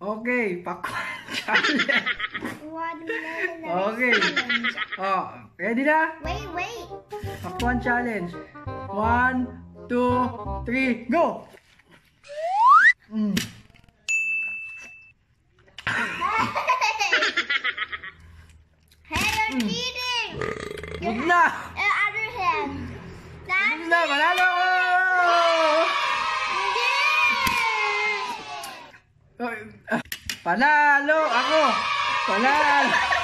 Okay, pakwan challenge. Watermelon. Okay. Oh, ready na? Wait, wait. Pakwan challenge. One, two, three, go! Mm. Hey, you're cheating. Huwag na! Your other hand. Huwag na, manalo Panalo! Ako! Panalo!